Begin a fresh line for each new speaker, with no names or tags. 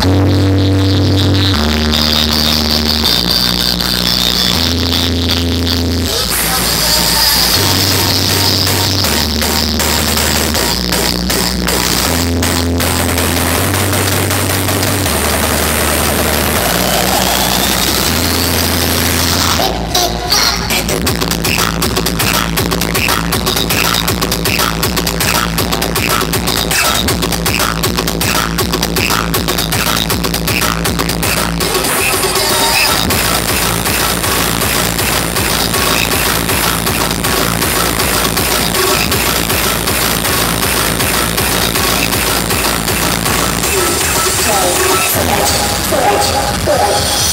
Thank you. Pode, pode, pode.